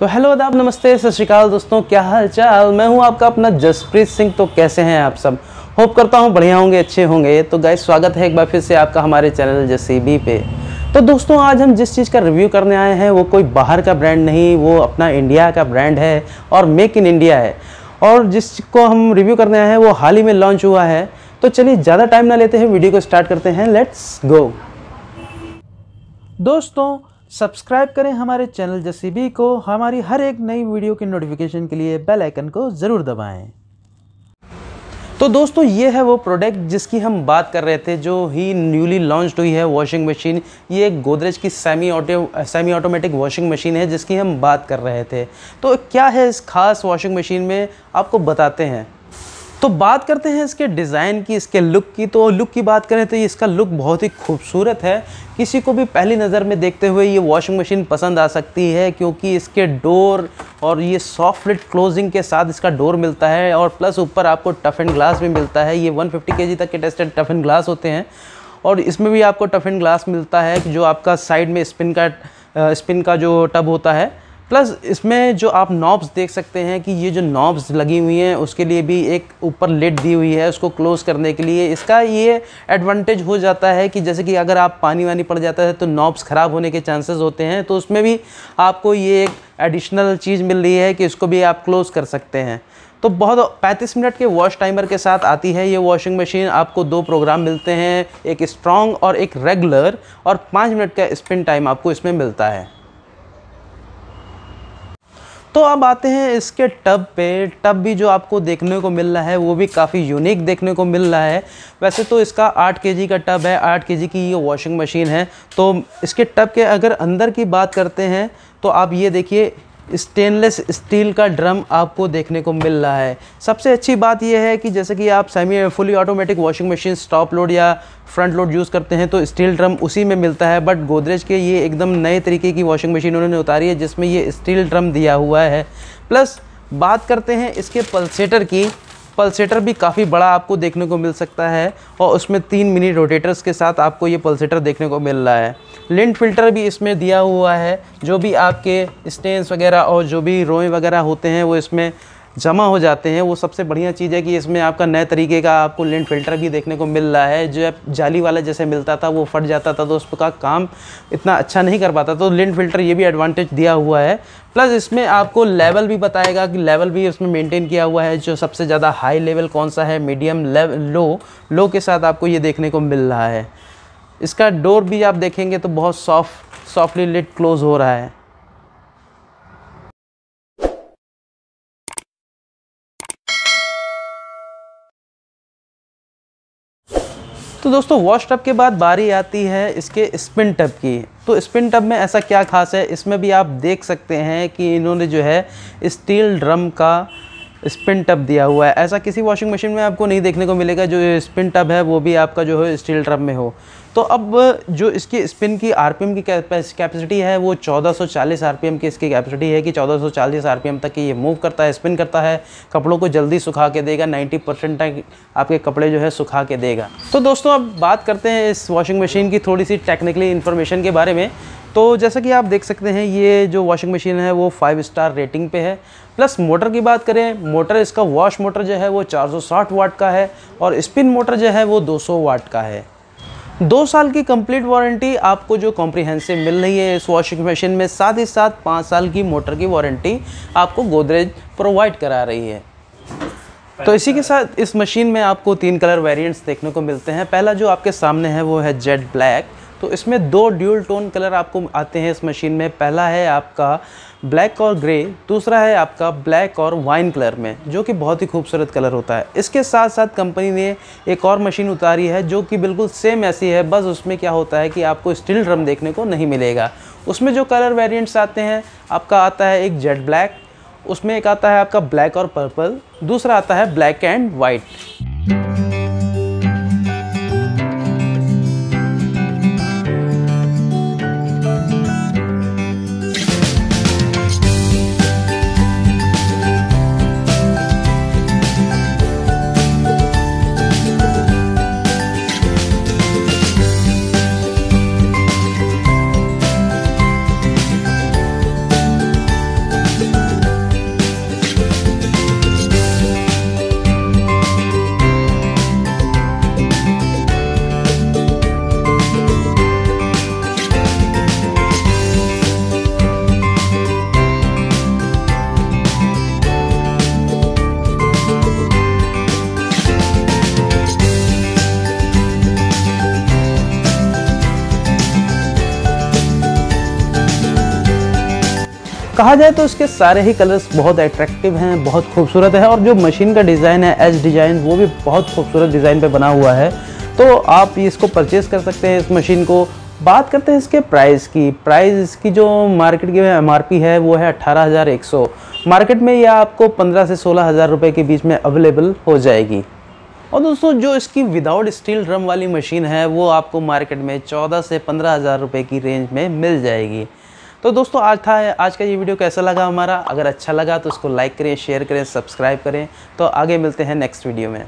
तो हेलो आदाब, नमस्ते, सत श्रीकाल दोस्तों, क्या हाल चाल मैं हूँ आपका अपना जसप्रीत सिंह तो कैसे हैं आप सब? होप करता हूँ बढ़िया होंगे, अच्छे होंगे। तो गाइस स्वागत है एक बार फिर से आपका हमारे चैनल जसीबी पे। तो दोस्तों, आज हम जिस चीज़ का रिव्यू करने आए हैं, वो कोई बाहर का ब्रांड नहीं, वो अपना इंडिया का ब्रांड है और मेक इन इंडिया है। और जिसको हम रिव्यू करने आए हैं, वो हाल ही में लॉन्च हुआ है। तो चलिए, ज़्यादा टाइम ना लेते हैं वीडियो को स्टार्ट करते हैं। लेट्स गो दोस्तों सब्सक्राइब करें हमारे चैनल जसीबी को, हमारी हर एक नई वीडियो की नोटिफिकेशन के लिए बेल आइकन को ज़रूर दबाएँ। तो दोस्तों, ये है वो प्रोडक्ट जिसकी हम बात कर रहे थे, जो ही न्यूली लॉन्च हुई है वॉशिंग मशीन ये एक गोदरेज की semi auto semi automatic washing machine है जिसकी हम बात कर रहे थे। तो क्या है इस खास वॉशिंग मशीन में? आपको बताते हैं। तो बात करते हैं इसके डिज़ाइन की, इसके लुक की। तो लुक की बात करें तो इसका लुक बहुत ही खूबसूरत है। किसी को भी पहली नज़र में देखते हुए ये वॉशिंग मशीन पसंद आ सकती है, क्योंकि इसके डोर और ये सॉफ्ट लिट क्लोजिंग के साथ इसका डोर मिलता है और प्लस ऊपर आपको टफ एंड ग्लास भी मिलता है। ये 150 फिफ्टी तक के टेस्टेड टफ एंड ग्लास होते हैं और इसमें भी आपको टफ एंड ग्लास मिलता है जो आपका साइड में स्पिन का स्पिन का जो टब होता है। प्लस इसमें जो आप नॉब्स देख सकते हैं कि ये जो नॉब्स लगी हुई हैं, उसके लिए भी एक ऊपर लेट दी हुई है, उसको क्लोज़ करने के लिए। इसका ये एडवांटेज हो जाता है कि जैसे कि अगर आप पानी वानी पड़ जाता है तो नॉब्स ख़राब होने के चांसेस होते हैं तो उसमें भी आपको ये एक एडिशनल चीज़ मिल रही है कि इसको भी आप क्लोज़ कर सकते हैं। तो बहुत 35 मिनट के वॉश टाइमर के साथ आती है ये वॉशिंग मशीन आपको दो प्रोग्राम मिलते हैं, एक स्ट्रॉन्ग और एक रेगुलर और पाँच मिनट का स्पिन टाइम आपको इसमें मिलता है। तो अब आते हैं इसके टब पे। टब भी जो आपको देखने को मिल रहा है, वो भी काफ़ी यूनिक देखने को मिल रहा है। वैसे तो इसका आठ के का टब है, आठ के की ये वॉशिंग मशीन है। तो इसके टब के अगर अंदर की बात करते हैं तो आप ये देखिए स्टेनलेस स्टील का ड्रम आपको देखने को मिल रहा है। सबसे अच्छी बात यह है कि जैसे कि आप semi fully automatic washing machine top load या फ्रंट लोड यूज़ करते हैं तो स्टील ड्रम उसी में मिलता है। बट गोदरेज के ये एकदम नए तरीके की वॉशिंग मशीन उन्होंने उतारी है, जिसमें ये स्टील ड्रम दिया हुआ है। प्लस बात करते हैं इसके पल्सेटर की। पल्सेटर भी काफ़ी बड़ा आपको देखने को मिल सकता है और उसमें तीन मिनी रोटेटर्स के साथ आपको ये पल्सेटर देखने को मिल रहा है। लिंट फ़िल्टर भी इसमें दिया हुआ है, जो भी आपके स्टेंस वगैरह और जो भी रोएँ वगैरह होते हैं, वो इसमें जमा हो जाते हैं, वो सबसे बढ़िया चीज़ है कि इसमें आपका नए तरीके का आपको लेंट फ़िल्टर भी देखने को मिल रहा है। जो जाली वाला जैसे मिलता था, वो फट जाता था तो उसका काम इतना अच्छा नहीं कर पाता तो लेंट फ़िल्टर ये भी एडवांटेज दिया हुआ है। प्लस इसमें आपको लेवल भी बताएगा कि लेवल भी इसमें मेंटेन किया हुआ है, जो सबसे ज़्यादा हाई लेवल कौन सा है मीडियम लो लो के साथ आपको ये देखने को मिल रहा है। इसका डोर भी आप देखेंगे तो बहुत सॉफ्ट सॉफ्टली लिट क्लोज हो रहा है तो दोस्तों वॉश टब के बाद बारी आती है इसके स्पिन टब की। तो स्पिन टब में ऐसा क्या खास है? इसमें भी आप देख सकते हैं कि इन्होंने जो है स्टील ड्रम का स्पिन टब दिया हुआ है। ऐसा किसी वॉशिंग मशीन में आपको नहीं देखने को मिलेगा, जो स्पिन टब है, वो भी आपका जो है स्टील टब में हो। तो अब जो इसकी स्पिन की आरपीएम की कैपेसिटी है, वो 1440 आरपीएम की इसकी कैपेसिटी है कि 1440 आरपीएम तक ये मूव करता है स्पिन करता है। कपड़ों को जल्दी सुखा के देगा 90 परसेंट तक आपके कपड़े जो है सुखा के देगा। तो दोस्तों, अब बात करते हैं इस वॉशिंग मशीन की थोड़ी सी टेक्निकली इन्फॉर्मेशन के बारे में। तो जैसा कि आप देख सकते हैं, ये जो वॉशिंग मशीन है, वो फाइव स्टार रेटिंग पे है। प्लस मोटर की बात करें मोटर इसका वॉश मोटर जो है, वो 460 वाट का है और स्पिन मोटर जो है, वो 200 वाट का है। दो साल की कंप्लीट वारंटी आपको जो कॉम्प्रीहेंसिव मिल रही है इस वॉशिंग मशीन में, साथ ही साथ पाँच साल की मोटर की वारंटी आपको गोदरेज प्रोवाइड करा रही है। तो इसी के साथ इस मशीन में आपको तीन कलर वेरिएंट्स देखने को मिलते हैं। पहला जो आपके सामने है, वो है जेड ब्लैक तो इसमें दो ड्यूल टोन कलर आपको आते हैं इस मशीन में। पहला है आपका ब्लैक और ग्रे दूसरा है आपका ब्लैक और वाइन कलर में, जो कि बहुत ही खूबसूरत कलर होता है। इसके साथ साथ कंपनी ने एक और मशीन उतारी है, जो कि बिल्कुल सेम ऐसी है, बस उसमें क्या होता है कि आपको स्टील ड्रम देखने को नहीं मिलेगा। उसमें जो कलर वेरिएंट्स आते हैं, आपका आता है एक जेड ब्लैक उसमें एक आता है आपका ब्लैक और पर्पल दूसरा आता है ब्लैक एंड वाइट कहा जाए तो इसके सारे ही कलर्स बहुत अट्रैक्टिव हैं, बहुत खूबसूरत है और जो मशीन का डिज़ाइन है एच डिज़ाइन वो भी बहुत खूबसूरत डिज़ाइन पे बना हुआ है। तो आप इसको परचेज़ कर सकते हैं इस मशीन को। बात करते हैं इसके प्राइस की। प्राइस इसकी जो मार्केट की एमआरपी है, वो है अट्ठारह हज़ार एक सौ। मार्केट में यह आपको पंद्रह से सोलह हज़ार रुपये के बीच में अवेलेबल हो जाएगी। और दोस्तों, जो इसकी विदाउट स्टील ड्रम वाली मशीन है, वो आपको मार्केट में चौदह से पंद्रह हज़ार रुपये की रेंज में मिल जाएगी। तो दोस्तों, आज था, आज का ये वीडियो कैसा लगा हमारा? अगर अच्छा लगा तो उसको लाइक करें शेयर करें सब्सक्राइब करें। तो आगे मिलते हैं नेक्स्ट वीडियो में।